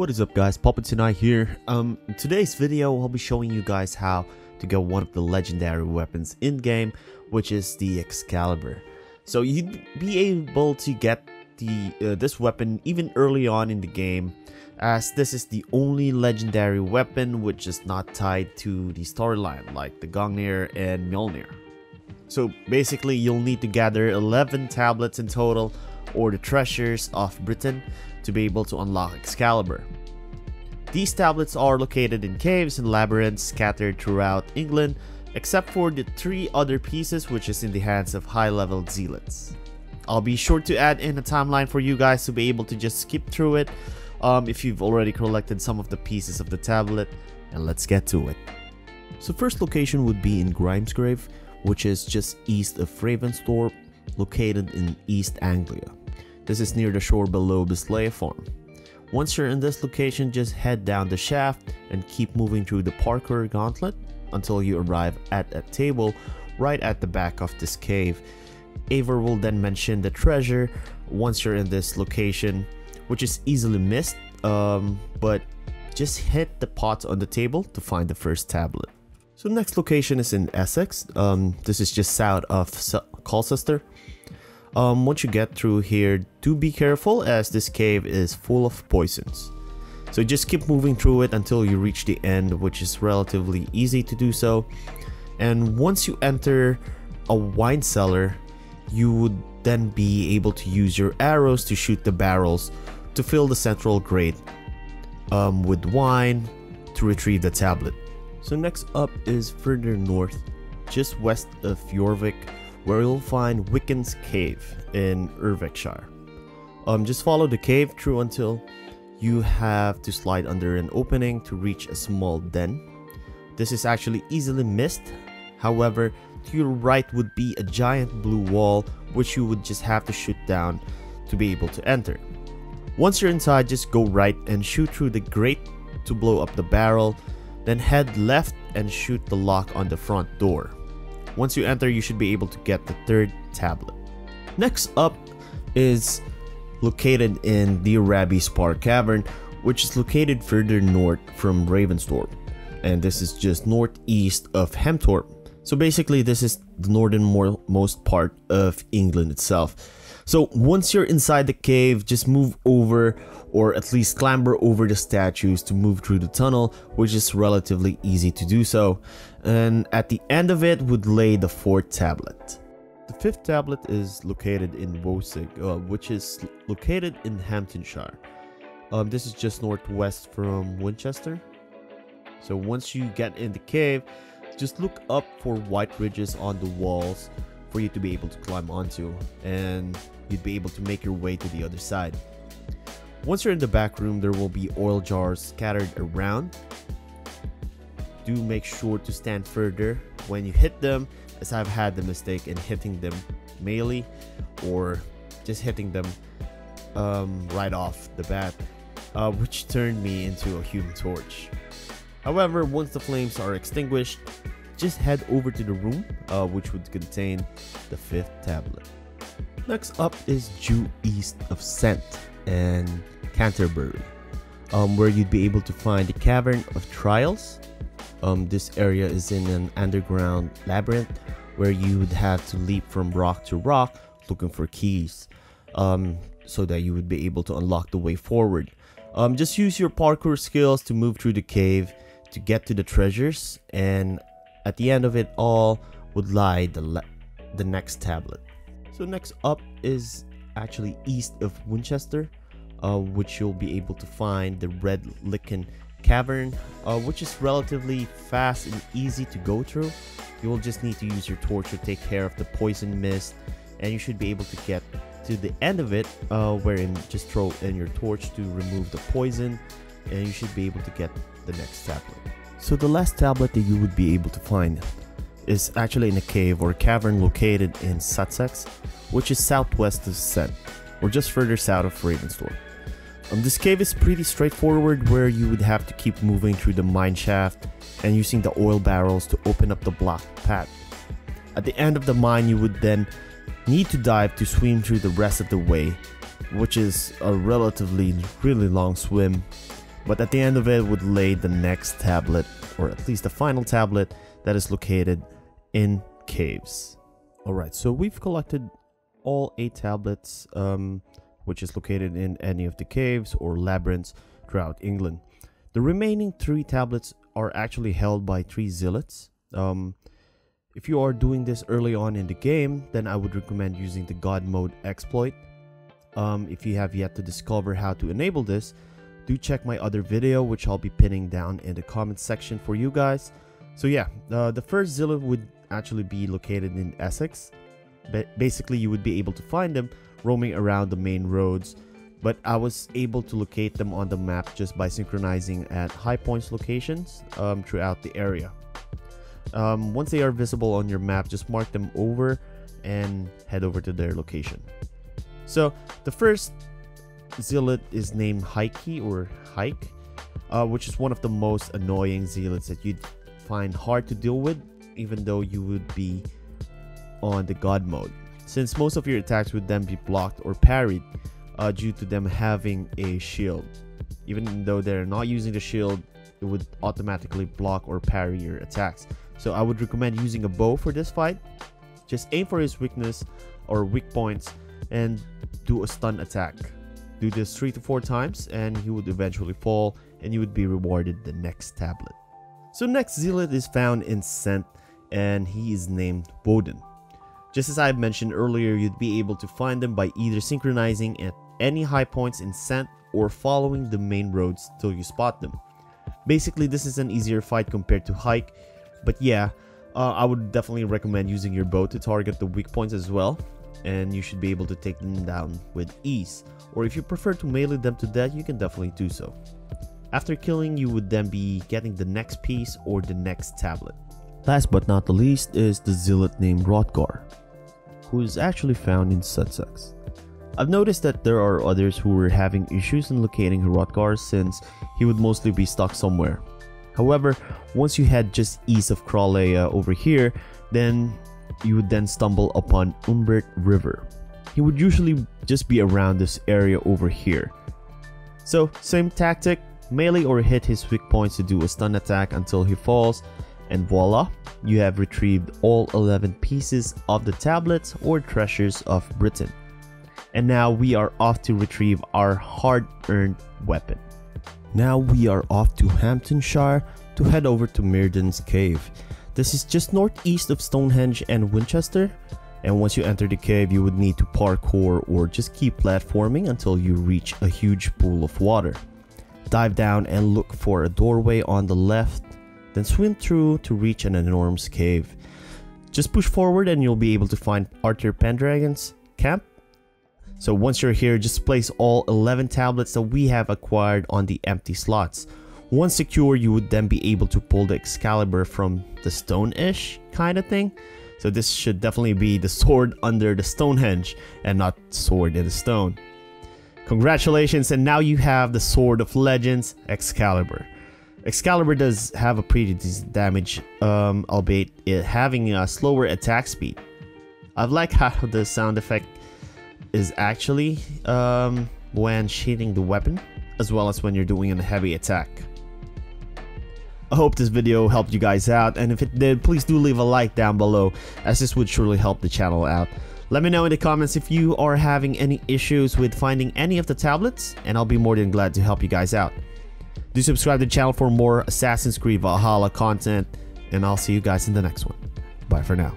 What is up guys, Pulpy Tonight here. Um, in today's video I'll be showing you guys how to get one of the legendary weapons in game, which is the Excalibur. So you'd be able to get the uh, this weapon even early on in the game, as this is the only legendary weapon which is not tied to the storyline like the Gungnir and Mjolnir. So basically you'll need to gather 11 tablets in total or the treasures of Britain to be able to unlock Excalibur. These tablets are located in caves and labyrinths scattered throughout England, except for the three other pieces which is in the hands of high-level zealots. I'll be sure to add in a timeline for you guys to be able to just skip through it um, if you've already collected some of the pieces of the tablet, and let's get to it. So first location would be in Grimes Grave, which is just east of Ravensthorpe, located in East Anglia. This is near the shore below Bislea Farm. Once you're in this location, just head down the shaft and keep moving through the parkour gauntlet until you arrive at a table right at the back of this cave. Eivor will then mention the treasure once you're in this location, which is easily missed, um, but just hit the pots on the table to find the first tablet. So next location is in Essex. Um, this is just south of Colchester. Um, once you get through here, do be careful as this cave is full of poisons. So just keep moving through it until you reach the end, which is relatively easy to do so. And once you enter a wine cellar, you would then be able to use your arrows to shoot the barrels to fill the central grate um, with wine to retrieve the tablet. So next up is further north, just west of Jorvik, where you'll find Wiccan's Cave in Eurviscire. Um, just follow the cave through until you have to slide under an opening to reach a small den. This is actually easily missed, however, to your right would be a giant blue wall which you would just have to shoot down to be able to enter. Once you're inside, just go right and shoot through the grate to blow up the barrel, then head left and shoot the lock on the front door. Once you enter, you should be able to get the third tablet. Next up is located in the Deoraby Spar Cavern, which is located further north from Ravensthorpe. And this is just northeast of Hemthorpe. So basically, this is the northernmost part of England itself. So once you're inside the cave, just move over or at least clamber over the statues to move through the tunnel, which is relatively easy to do so. And at the end of it would lay the fourth tablet. The fifth tablet is located in Wocig, uh, which is located in Hamptonshire. Um, this is just northwest from Winchester. So once you get in the cave, just look up for white ridges on the walls for you to be able to climb onto and you'd be able to make your way to the other side. Once you're in the back room, there will be oil jars scattered around. Do make sure to stand further when you hit them as I've had the mistake in hitting them melee or just hitting them um, right off the bat, uh, which turned me into a human torch. However, once the flames are extinguished, just head over to the room, uh, which would contain the fifth tablet. Next up is due east of Cent and Canterbury, um, where you'd be able to find the Cavern of Trials. Um, this area is in an underground labyrinth where you would have to leap from rock to rock looking for keys um, so that you would be able to unlock the way forward. Um, just use your parkour skills to move through the cave to get to the treasures and at the end of it all would lie the, the next tablet. So next up is actually east of Winchester, uh, which you'll be able to find the Red Lichen Cavern, uh, which is relatively fast and easy to go through. You will just need to use your torch to take care of the poison mist, and you should be able to get to the end of it, uh, wherein just throw in your torch to remove the poison, and you should be able to get the next tablet. So the last tablet that you would be able to find is actually in a cave or cavern located in Sussex, which is southwest of Cent, or just further south of Ravensthorpe. Um, this cave is pretty straightforward where you would have to keep moving through the mine shaft and using the oil barrels to open up the block path. At the end of the mine you would then need to dive to swim through the rest of the way, which is a relatively really long swim but at the end of it would lay the next tablet, or at least the final tablet, that is located in caves. Alright, so we've collected all 8 tablets, um, which is located in any of the caves or labyrinths throughout England. The remaining 3 tablets are actually held by 3 zealots. Um, if you are doing this early on in the game, then I would recommend using the God Mode exploit. Um, if you have yet to discover how to enable this, do check my other video which I'll be pinning down in the comment section for you guys. So yeah, uh, the first zealot would actually be located in Essex. But basically you would be able to find them roaming around the main roads but I was able to locate them on the map just by synchronizing at high points locations um, throughout the area. Um, once they are visible on your map, just mark them over and head over to their location. So the first zealot is named Heike or Hike, uh, which is one of the most annoying zealots that you'd find hard to deal with, even though you would be on the god mode. Since most of your attacks would then be blocked or parried, uh, due to them having a shield. Even though they're not using the shield, it would automatically block or parry your attacks. So I would recommend using a bow for this fight. Just aim for his weakness or weak points and do a stun attack. Do this 3 to 4 times and he would eventually fall and you would be rewarded the next tablet. So next zealot is found in Cent and he is named Woden. Just as I mentioned earlier, you'd be able to find them by either synchronizing at any high points in Cent or following the main roads till you spot them. Basically, this is an easier fight compared to Hike, but yeah, uh, I would definitely recommend using your bow to target the weak points as well, and you should be able to take them down with ease. Or if you prefer to melee them to death, you can definitely do so. After killing, you would then be getting the next piece or the next tablet. Last but not the least is the zealot named Hrothgar, who is actually found in Sussex. I've noticed that there are others who were having issues in locating Hrothgar since he would mostly be stuck somewhere. However, once you had just east of Crawleia over here, then you would then stumble upon Umbert River. He would usually just be around this area over here. So, same tactic, melee or hit his weak points to do a stun attack until he falls, and voila, you have retrieved all 11 pieces of the tablets or treasures of Britain and now we are off to retrieve our hard-earned weapon. Now we are off to Hamptonshire to head over to Myrddin's Cave. This is just northeast of Stonehenge and Winchester, and once you enter the cave you would need to parkour or just keep platforming until you reach a huge pool of water. Dive down and look for a doorway on the left, then swim through to reach an enormous cave. Just push forward and you'll be able to find Arthur Pendragon's camp so once you're here, just place all 11 tablets that we have acquired on the empty slots. Once secure, you would then be able to pull the Excalibur from the stone-ish kind of thing. So this should definitely be the sword under the Stonehenge and not sword in the stone. Congratulations, and now you have the Sword of Legends, Excalibur. Excalibur does have a pretty decent damage, um, albeit it having a slower attack speed. I like how the sound effect is actually um, when sheathing the weapon, as well as when you're doing a heavy attack. I hope this video helped you guys out, and if it did, please do leave a like down below, as this would surely help the channel out. Let me know in the comments if you are having any issues with finding any of the tablets, and I'll be more than glad to help you guys out. Do subscribe to the channel for more Assassin's Creed Valhalla content, and I'll see you guys in the next one. Bye for now.